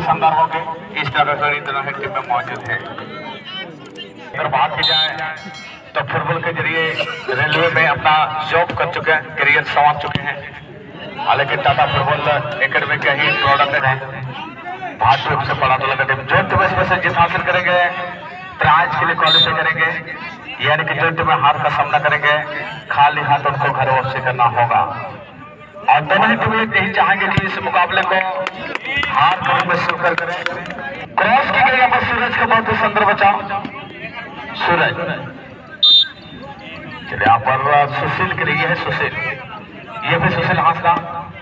शानदार होंगे इस तरह से ही में मौजूद है। अगर बात की जाए तो फुटबॉल के ज़रिए रेलवे में अपना जॉब कर चुके हैं करियर संवार चुके हैं। हालाँकि टाटा फुटबॉल एकेडमी के ही प्रोडक्ट हैं। भारतीय रूप से पढ़ा तो लगा जो टीम इसमें से जीत हासिल करेंगे, प्राइज के लिए क्वालिफाई करेंगे, यानी कि जो टीम हार का सामना करेंगे, खाली हाथ उनको घर वापसी करना होगा। और दोनों ही टीमें यही चाहेंगे कि इस मुकाबले को हार कर शुरू कर करें। क्रॉस की गई पर सूरज का बहुत सुंदर बचाओ सूरज। चलिए यहाँ पर सुशील के लिए है सुशील। ये भी सुशील हांसला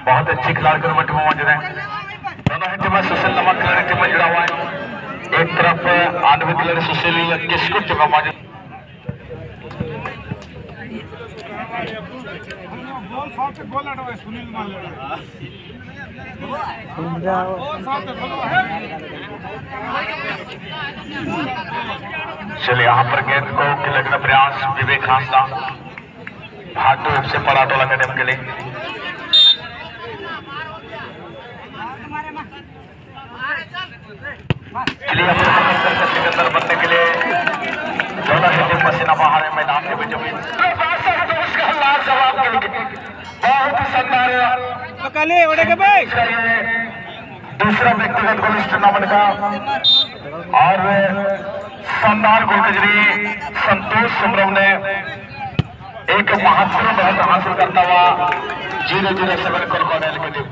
बहुत अच्छी खिलाड़ी के रूप मौजूद है। दोनों ही टीमें सुशील नामक खिलाड़ी टीम जुड़ा हुआ है। एक तरफ़ आठवीं खिलाड़ी सुशील किसको टीम मौजूद चलिए, यहाँ पर गेंद को खिलने का प्रयास विवेक हांसला भाटू से पराटोला अकेडमी के लिए का बनने के लिए दोनों टीम पसीना मैदान के बीचों बीच उसका लाजवाब क्रिकेट बहुत ही शानदार पकाले ओडे के भाई। इसका ये दूसरा व्यक्तिगत गोल इस टूर्नामेंट का। और शानदार गोल के ज़रिए संतोष सुमरम ने एक महत्वपूर्ण बढ़त हासिल करता हुआ ज़ीरो ज़ीरो सेवन कर के के लिए